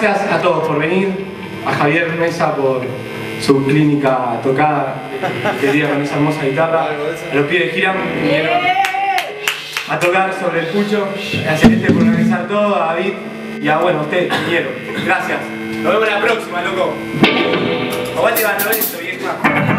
Gracias a todos por venir, a Javier Mesa por su clínica tocada, que día con esa hermosa guitarra, a los pies de Giram, vinieron a tocar sobre el pucho, a Celeste por organizar todo, a David y a bueno, a ustedes vinieron. Gracias. Nos vemos la próxima, loco. Aguante Van vieja.